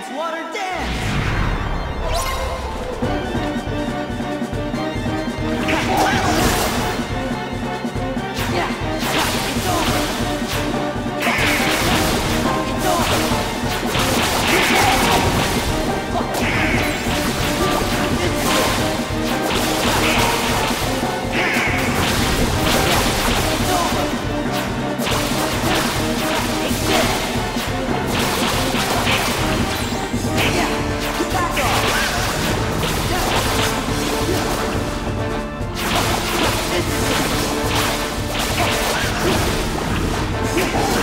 Dance, water, dance! Yeah.